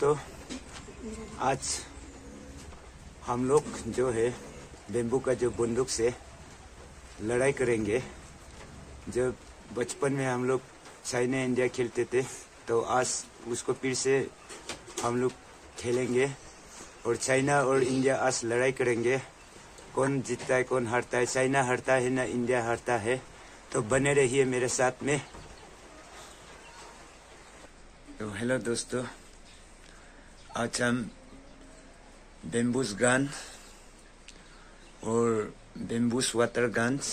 आज हम लोग जो है बेम्बू का जो बंदूक से लड़ाई करेंगे। जब बचपन में हम लोग चाइना इंडिया खेलते थे तो आज उसको फिर से हम लोग खेलेंगे और चाइना और इंडिया आज लड़ाई करेंगे। कौन जीतता है, कौन हारता है, चाइना हारता है ना इंडिया हारता है तो बने रहिए मेरे साथ में। तो हेलो दोस्तों आज हम बेम्बूस गन और बेम्बूस वाटर गन्स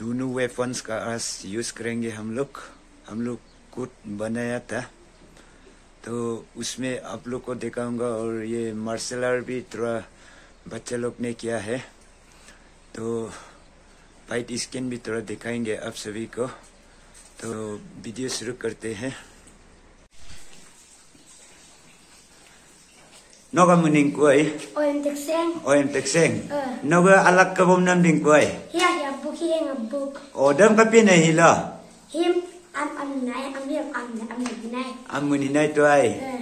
दोनों वेपन्स का आज यूज़ करेंगे हम लोग हम लोग खुद बनाया था तो उसमें आप लोग को दिखाऊँगा और ये मार्शल आर्ट भी थोड़ा बच्चे लोग ने किया है तो फाइट स्किन भी थोड़ा दिखाएँगे आप सभी को तो वीडियो शुरू करते हैं Noga muning kuai. Oem tekseng. Oem tekseng. Eh. Noga alak kabom nam ding kuai. Hiya hiya buk Oh ngabuk. Odam kapi na hila. Him am am nai am him am am nai. Am muni nai tuai. Eh.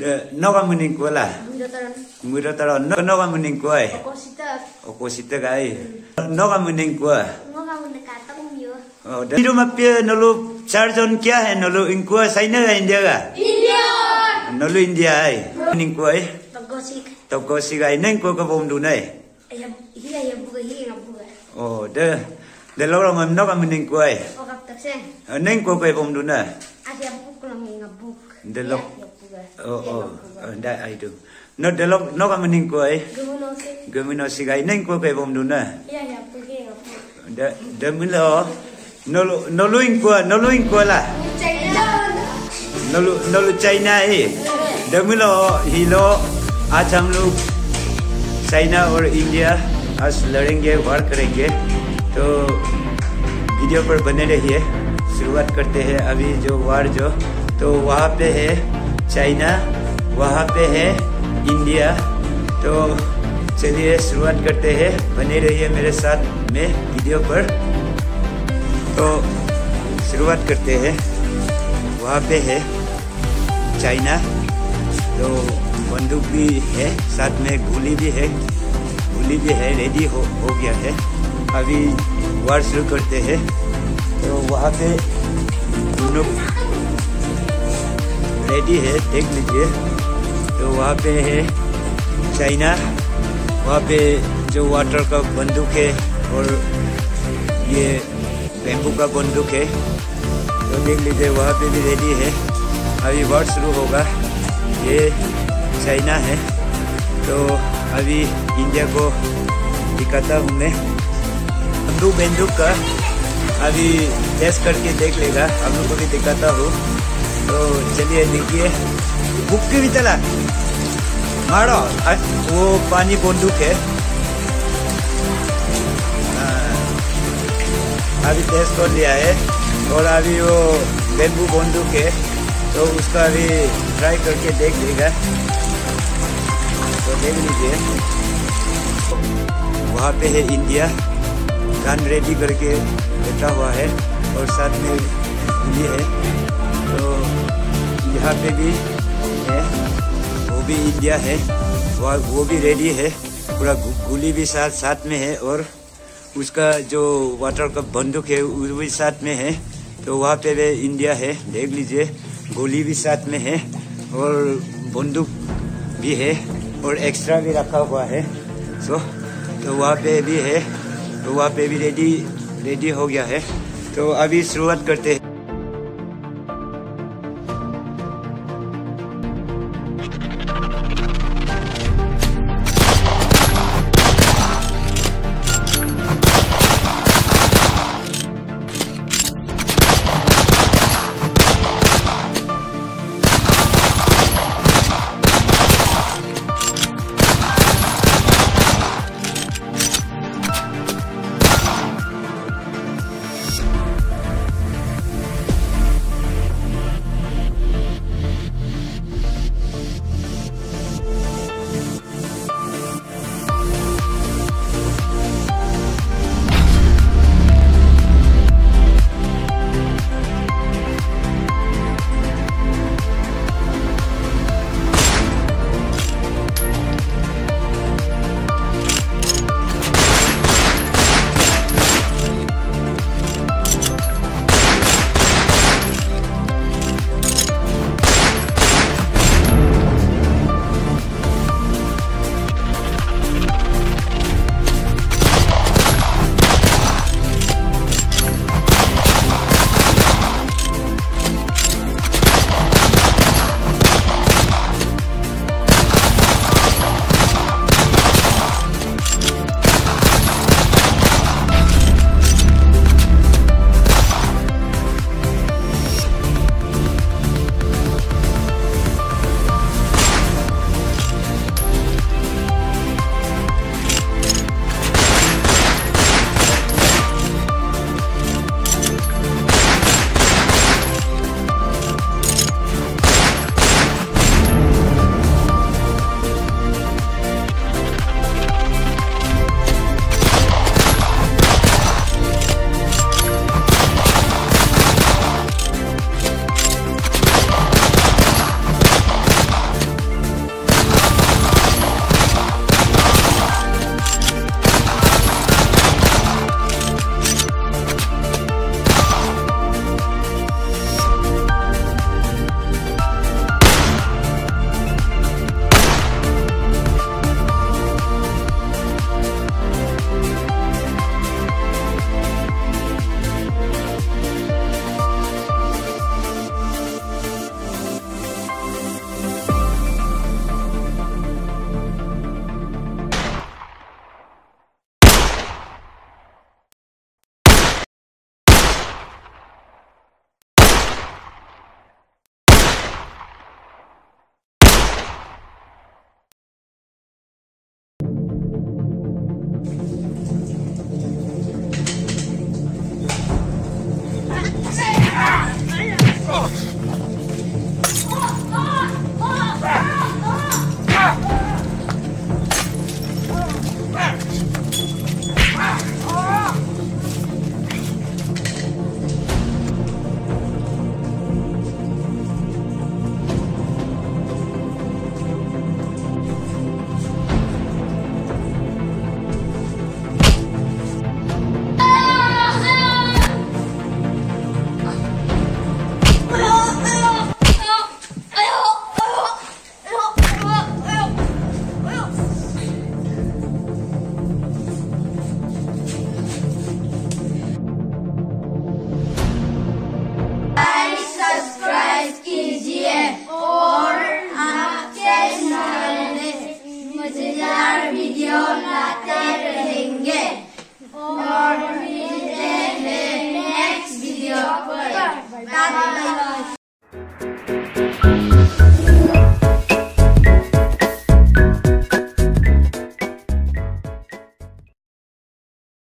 De noga muning kuala. Mudotaron. Mudotaron. Noga noga muning kuai. Okosita. Okosita gai. Noga muning kuai. Noga mending kata umyo. Oh, di rumah pia nolu charge on kia hai nolu ingkua saina ga India ga. India. Nolu India ai. Ning kuai. Tokosik. Tokosik ai neng kuai kabom du nei. Ayam hila ayam buka hila buka. Oh de de lo lo ngam nok am ning kuai. Oh kap taksen. Neng kuai kuai bom du na. Ayam buk lang ngabuk. De lo. Oh oh that I do. No de lo nok am ning kuai. Gumunosik. Gumunosik ai neng kuai kuai bom du na. Ya ya buka ngabuk. De de mun lo. No no luin kuai no luin kuai la. No lu no lu china na eh. De हिलो आज हम लोग China और India आज लड़ेंगे वार करेंगे। तो video पर बने रहिए। शुरुआत करते हैं अभी जो वार जो। तो वहाँ पे है चाइना वहाँ पे है इंडिया तो चलिए शुरुआत करते हैं। बने रहिए मेरे साथ में वीडियो पर। तो शुरुआत करते हैं। वहाँ पे है चाइना तो बंदूक भी है साथ में गोली भी है। गोली भी है रेडी हो, हो गया है। अभी वार शुरू करते हैं। तो वहाँ पे दोनों रेडी है देख लीजिए। तो वहाँ पे है चाइना वहाँ पे जो वाटर का बंदूक है और ये बेम्बू का बंदूक है। तो देख लीजिए वहाँ पे भी रेडी है। अभी वार शुरू होगा। ये चाइना है। तो अभी इंडिया को दिखाता हूँ मैं। बंदूक बंदूक का अभी टेस्ट करके देख लेगा। हम लोग को भी दिखाता हूँ। तो चलिए देखिए। बुक की भी चला। मारो। वो पानी बंदूक हाँ, अभी टेस्ट कर लिया है। और अभी वो बेम्बू बंदूक है। तो उसका अभी ट्राई करके देख लेगा तो देख लीजिए। वहाँ पे है इंडिया गन रेडी करके बैठा हुआ है और साथ में ये है। तो यहाँ पे भी है। वो भी इंडिया है। वह, वो भी रेडी है। पूरा गोली भी साथ साथ में है और उसका जो वाटर का बंदूक है, वो भी साथ में है। तो वहाँ पे भी इंडिया है। देख लीजिए। गोली भी साथ में है और बंदूक भी है और एक्स्ट्रा भी रखा हुआ है। सो तो वहाँ पे भी है तो वहाँ पे भी रेडी रेडी हो गया है। तो अभी शुरुआत करते हैं।